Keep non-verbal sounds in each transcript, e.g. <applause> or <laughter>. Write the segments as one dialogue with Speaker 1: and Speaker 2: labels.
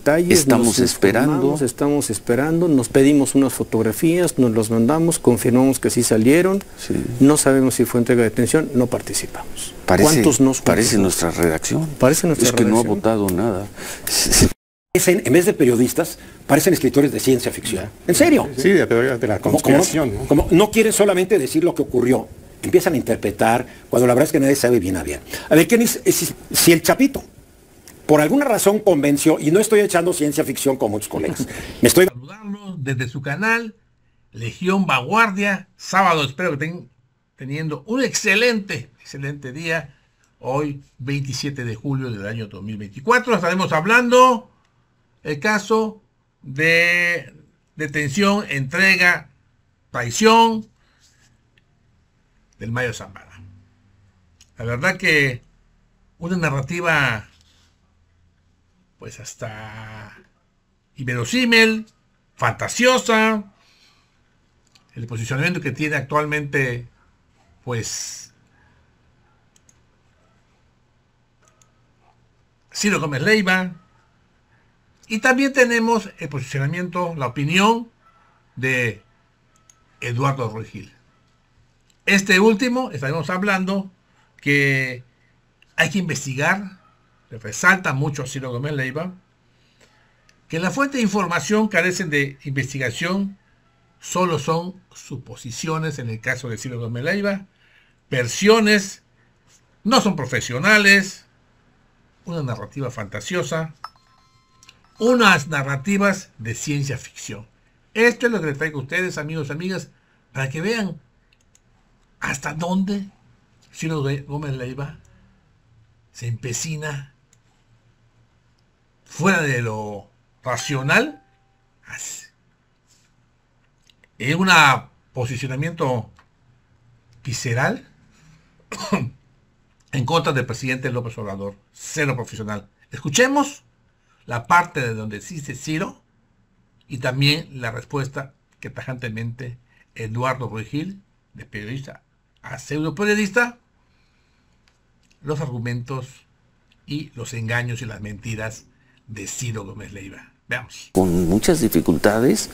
Speaker 1: detalles.
Speaker 2: Estamos esperando.
Speaker 1: Estamos esperando, nos pedimos unas fotografías, nos los mandamos, confirmamos que sí salieron.
Speaker 2: Sí.
Speaker 1: No sabemos si fue entrega de detención, no participamos.
Speaker 2: Parece,
Speaker 1: ¿Cuántos nos
Speaker 2: parece nuestra redacción.
Speaker 1: Parece nuestra
Speaker 2: Es que no ha votado nada.
Speaker 3: En vez de periodistas, parecen escritores de ciencia ficción. ¿En serio?
Speaker 4: Sí, de, teoría de la
Speaker 3: Como, como
Speaker 4: conspiración.
Speaker 3: no quieren solamente decir lo que ocurrió, empiezan a interpretar cuando la verdad es que nadie sabe bien a bien. A ver, ¿quién es, es- si el Chapito, por alguna razón convenció, y no estoy echando ciencia ficción como muchos colegas, me estoy
Speaker 5: saludarlos desde su canal Legión Vanguardia. Sábado espero que estén teniendo un excelente, excelente día. Hoy, 27 de julio del año 2024, estaremos hablando el caso de detención, entrega, traición del Mayo Zambada. La verdad que una narrativa pues hasta inverosímil, fantasiosa, el posicionamiento que tiene actualmente, pues, Ciro Gómez Leiva, y también tenemos el posicionamiento, la opinión de Eduardo Ruiz Gil. Este último, estaremos hablando que hay que investigar, resalta mucho a Ciro Gómez Leiva, que la fuente de información carecen de investigación, solo son suposiciones en el caso de Ciro Gómez Leiva, versiones, no son profesionales, una narrativa fantasiosa, unas narrativas de ciencia ficción. Esto es lo que les traigo a ustedes, amigos, amigas, para que vean hasta dónde Ciro Gómez Leiva se empecina fuera de lo racional en un posicionamiento visceral <coughs> en contra del presidente López Obrador, cero profesional. Escuchemos la parte de donde existe Ciro y también la respuesta que tajantemente Eduardo Ruiz Gil, de periodista a pseudo periodista, los argumentos y los engaños y las mentiras de Ciro Gómez Leiva. Veamos.
Speaker 2: con muchas dificultades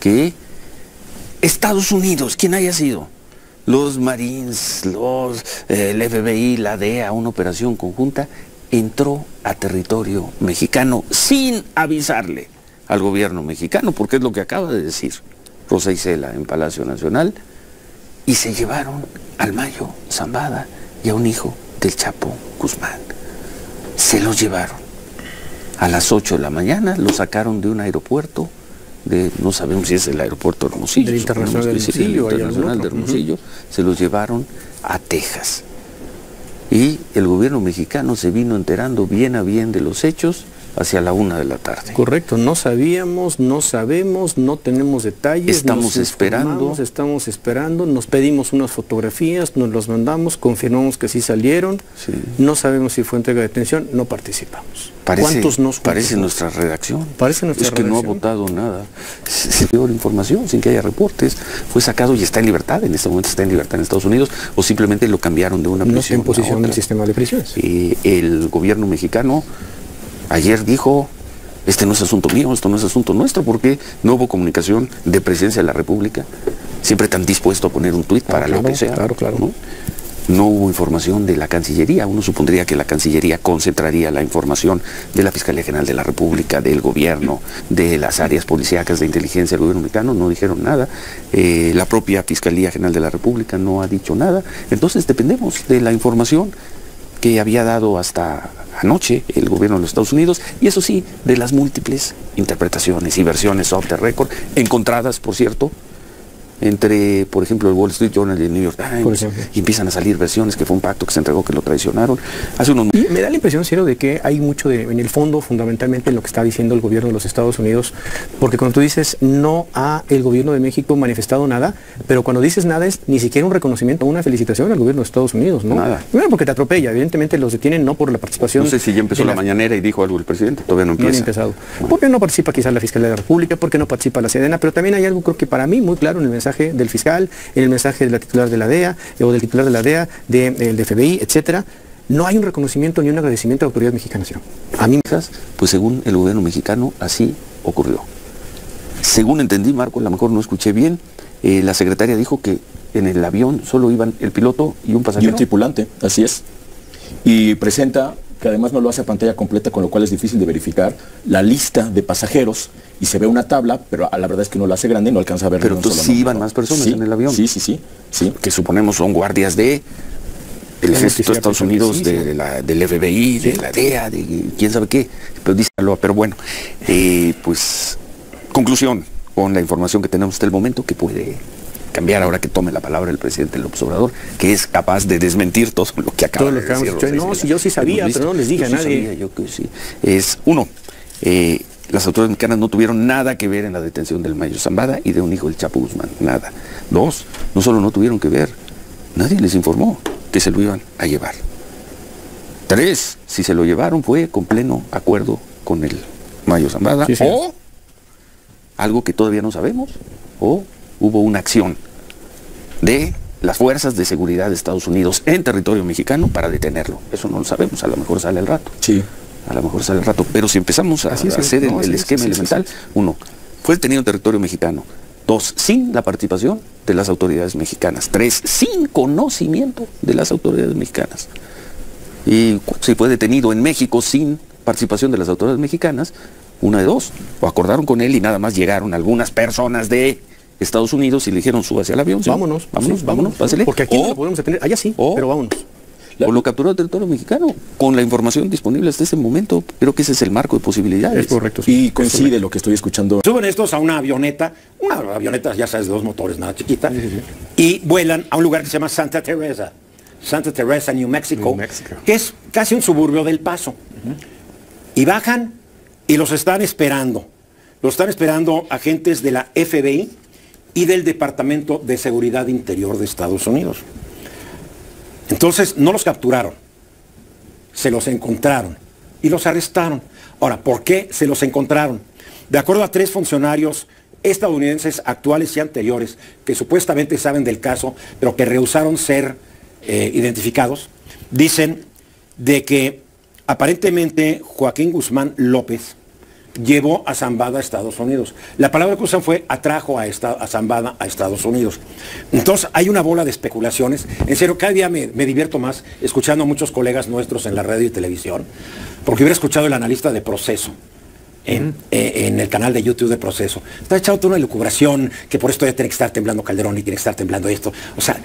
Speaker 2: que Estados Unidos, quien haya sido, los Marines, los, eh, el FBI, la DEA, una operación conjunta, entró a territorio mexicano sin avisarle al gobierno mexicano, porque es lo que acaba de decir Rosa Isela en Palacio Nacional, y se llevaron al Mayo Zambada y a un hijo del Chapo Guzmán. Se los llevaron. A las 8 de la mañana lo sacaron de un aeropuerto, de, no sabemos si es el aeropuerto Hermosillo,
Speaker 1: Del Internacional
Speaker 2: suponemos
Speaker 1: de
Speaker 2: del Internacional. Hermosillo, se los llevaron a Texas. Y el gobierno mexicano se vino enterando bien a bien de los hechos hacia la una de la tarde.
Speaker 1: Correcto, no sabíamos, no sabemos, no tenemos detalles.
Speaker 2: Estamos esperando.
Speaker 1: Estamos esperando, nos pedimos unas fotografías, nos los mandamos, confirmamos que sí salieron.
Speaker 2: Sí.
Speaker 1: No sabemos si fue entrega de detención, no participamos.
Speaker 2: Parece,
Speaker 1: ¿Cuántos nos
Speaker 2: parece nuestra redacción.
Speaker 1: Parece nuestra
Speaker 2: es que no ha
Speaker 1: redacción.
Speaker 2: votado nada. Se, dio la información sin que haya reportes. Fue sacado y está en libertad. En este momento está en libertad en Estados Unidos. O simplemente lo cambiaron de una
Speaker 1: No está
Speaker 2: prisión
Speaker 1: en posición
Speaker 2: a
Speaker 1: del
Speaker 2: otra.
Speaker 1: sistema de prisiones.
Speaker 2: Y el gobierno mexicano ayer dijo, este no es asunto mío, esto no es asunto nuestro, porque no hubo comunicación de presidencia de la República. Siempre tan dispuesto a poner un tuit para lo
Speaker 1: claro,
Speaker 2: que sea.
Speaker 1: claro, claro.
Speaker 2: ¿no? No hubo información de la Cancillería. Uno supondría que la Cancillería concentraría la información de la Fiscalía General de la República, del gobierno, de las áreas policíacas de inteligencia del gobierno mexicano. No dijeron nada. Eh, la propia Fiscalía General de la República no ha dicho nada. Entonces dependemos de la información que había dado hasta anoche el gobierno de los Estados Unidos y eso sí, de las múltiples interpretaciones y versiones off the record, encontradas, por cierto, entre, por ejemplo, el Wall Street Journal y el New York Times, y empiezan a salir versiones que fue un pacto que se entregó, que lo traicionaron. Hace unos
Speaker 1: Y me da la impresión, Ciro, de que hay mucho de, en el fondo, fundamentalmente, en lo que está diciendo el gobierno de los Estados Unidos, porque cuando tú dices no ha el gobierno de México manifestado nada, pero cuando dices nada es ni siquiera un reconocimiento, una felicitación al gobierno de Estados Unidos, ¿no?
Speaker 2: Nada.
Speaker 1: Primero porque te atropella, evidentemente los detienen no por la participación.
Speaker 2: No sé si ya empezó
Speaker 1: de
Speaker 2: la mañanera y dijo algo el presidente, todavía no
Speaker 1: No han
Speaker 2: empieza.
Speaker 1: empezado. Porque no participa quizás la Fiscalía de la República, porque no participa la Sedena, pero también hay algo creo que para mí muy claro en el mensaje del fiscal, en el mensaje de la titular de la DEA o del titular de la DEA, del de, FBI, etcétera. no hay un reconocimiento ni un agradecimiento a la autoridad mexicana.
Speaker 2: A mí, pues según el gobierno mexicano, así ocurrió. Según entendí, Marco, a lo mejor no escuché bien, eh, la secretaria dijo que en el avión solo iban el piloto y un pasajero.
Speaker 4: Y un tripulante, así es. Y presenta, que además no lo hace a pantalla completa, con lo cual es difícil de verificar, la lista de pasajeros y se ve una tabla, pero la verdad es que no la hace grande no alcanza a ver.
Speaker 2: Pero entonces sí iban más personas en el avión.
Speaker 4: Sí, sí, sí, sí.
Speaker 2: Que suponemos son guardias de el ejército de Estados Unidos, de la, del FBI, de la DEA, de quién sabe qué. Pero, pero bueno, eh, pues conclusión con la información que tenemos hasta el momento que puede cambiar ahora que tome la palabra el presidente López Obrador, que es capaz de desmentir todo lo que acaba de decir.
Speaker 1: No, si yo sí sabía, pero no les dije a nadie.
Speaker 2: yo que sí. Es uno, eh, las autoridades mexicanas no tuvieron nada que ver en la detención del Mayo Zambada y de un hijo del Chapo Guzmán, nada. Dos, no solo no tuvieron que ver, nadie les informó que se lo iban a llevar. Tres, si se lo llevaron fue con pleno acuerdo con el Mayo Zambada o algo que todavía no sabemos o hubo una acción de las fuerzas de seguridad de Estados Unidos en territorio mexicano para detenerlo. Eso no lo sabemos, a lo mejor sale al rato.
Speaker 4: Sí.
Speaker 2: A lo mejor sale al rato. Pero si empezamos a, hacer el, esquema elemental, uno, fue detenido en territorio mexicano. Dos, sin la participación de las autoridades mexicanas. Tres, sin conocimiento de las autoridades mexicanas. Y si fue detenido en México sin participación de las autoridades mexicanas, una de dos, o acordaron con él y nada más llegaron algunas personas de Estados Unidos y le dijeron súbase al avión.
Speaker 1: Vámonos, vámonos, vámonos, pásale. Porque aquí no lo podemos detener, allá sí, pero vámonos.
Speaker 2: O lo capturó el territorio mexicano, con la información disponible hasta ese momento. Creo que ese es el marco de posibilidades.
Speaker 4: Es correcto. Y coincide lo que estoy escuchando.
Speaker 3: Suben estos a una avioneta, una avioneta, ya sabes, de dos motores, nada chiquita, y vuelan a un lugar que se llama Santa Teresa. Santa Teresa, New Mexico, que es casi un suburbio del Paso. Y bajan y los están esperando. Los están esperando agentes de la FBI y del Departamento de Seguridad Interior de Estados Unidos. Entonces no los capturaron, se los encontraron y los arrestaron. Ahora, ¿por qué se los encontraron? De acuerdo a tres funcionarios estadounidenses actuales y anteriores que supuestamente saben del caso, pero que rehusaron ser eh, identificados, dicen de que aparentemente Joaquín Guzmán López llevó a Zambada a Estados Unidos. La palabra que usan fue atrajo a, a Zambada a Estados Unidos. Entonces hay una bola de especulaciones. En serio, cada día me, divierto más escuchando a muchos colegas nuestros en la radio y televisión, porque hubiera escuchado el analista de proceso. En, eh, en, el canal de YouTube de Proceso. Está echado toda una elucubración, que por esto ya tiene que estar temblando Calderón y tiene que estar temblando esto. O sea,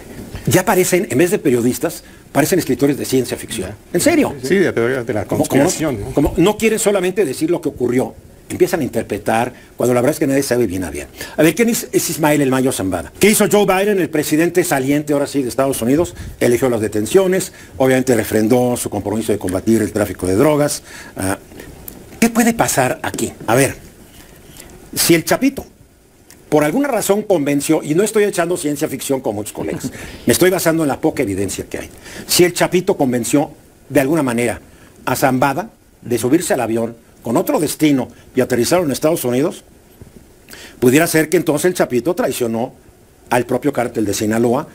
Speaker 3: ya parecen, en vez de periodistas, parecen escritores de ciencia ficción. ¿En serio?
Speaker 4: Sí, de teoría de la conspiración.
Speaker 3: Como, ¿no? quieren solamente decir lo que ocurrió, empiezan a interpretar cuando la verdad es que nadie sabe bien a bien. A ver, ¿quién es, Ismael el Mayo Zambada? ¿Qué hizo Joe Biden, el presidente saliente ahora sí de Estados Unidos? Eligió las detenciones, obviamente refrendó su compromiso de combatir el tráfico de drogas. Ah, ¿Qué puede pasar aquí? A ver, si el Chapito por alguna razón convenció, y no estoy echando ciencia ficción con muchos colegas, <laughs> me estoy basando en la poca evidencia que hay. Si el Chapito convenció de alguna manera a Zambada de subirse al avión con otro destino y aterrizar en Estados Unidos, pudiera ser que entonces el Chapito traicionó al propio cártel de Sinaloa.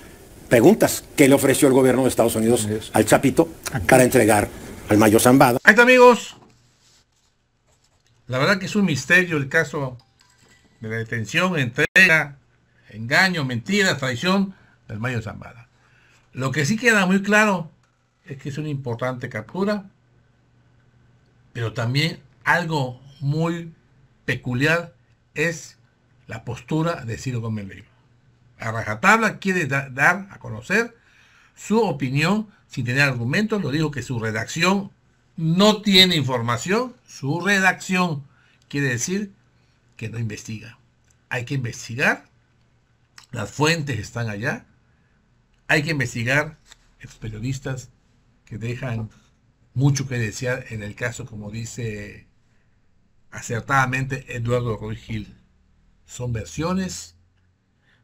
Speaker 3: Preguntas, ¿qué le ofreció el gobierno de Estados Unidos al Chapito para entregar al Mayo Zambada?
Speaker 5: Ahí está, amigos. La verdad que es un misterio el caso de la detención, entrega, engaño, mentira, traición del Mayo Zambada. Lo que sí queda muy claro es que es una importante captura, pero también algo muy peculiar es la postura de Ciro Gómez Leiva. A rajatabla quiere dar a conocer su opinión sin tener argumentos, lo dijo que su redacción no tiene información, su redacción quiere decir que no investiga. Hay que investigar, las fuentes están allá, hay que investigar los periodistas que dejan mucho que desear en el caso, como dice acertadamente Eduardo Ruiz Gil. Son versiones,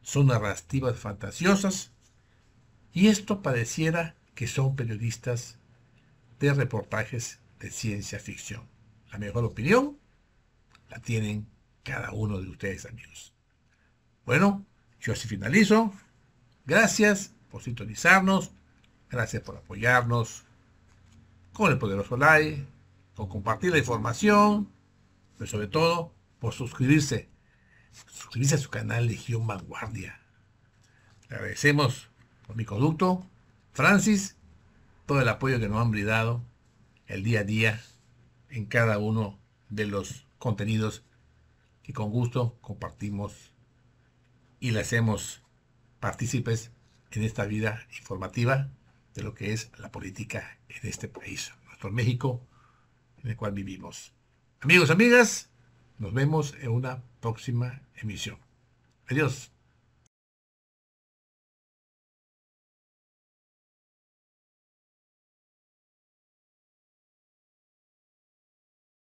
Speaker 5: son narrativas fantasiosas, y esto pareciera que son periodistas de reportajes de ciencia ficción. La mejor opinión la tienen cada uno de ustedes, amigos. Bueno, yo así finalizo. Gracias por sintonizarnos. Gracias por apoyarnos. con el poderoso like, con compartir la información, pero sobre todo por suscribirse. Suscribirse a su canal Legión Vanguardia. Le agradecemos por mi conducto, Francis, todo el apoyo que nos han brindado el día a día en cada uno de los contenidos que con gusto compartimos y le hacemos partícipes en esta vida informativa de lo que es la política en este país, nuestro México, en el cual vivimos. Amigos, amigas, nos vemos en una próxima emisión. Adiós.